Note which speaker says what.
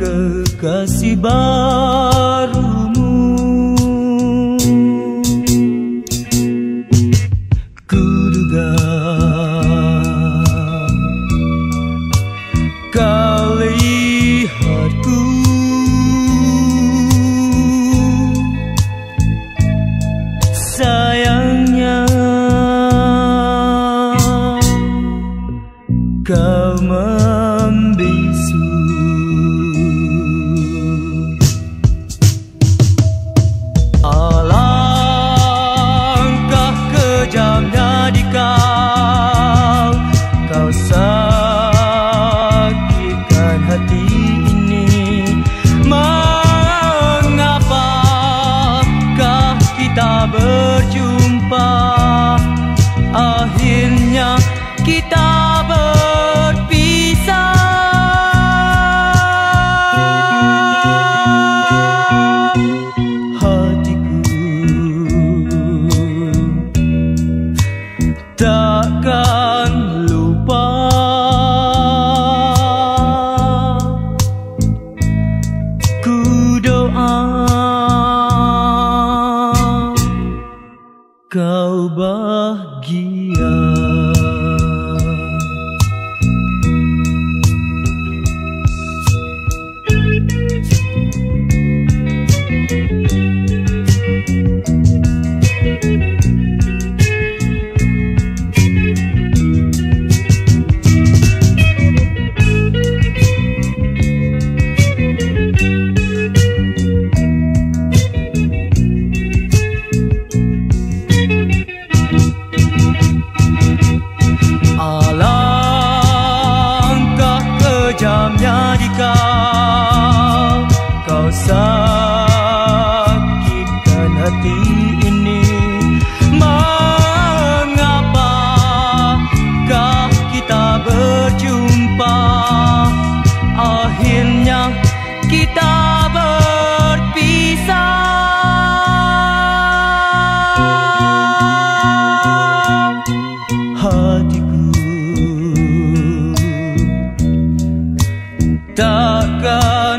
Speaker 1: kekasih barumu. Kuduga kau lihatku Sayangnya kau kau bahagia. America. lugar.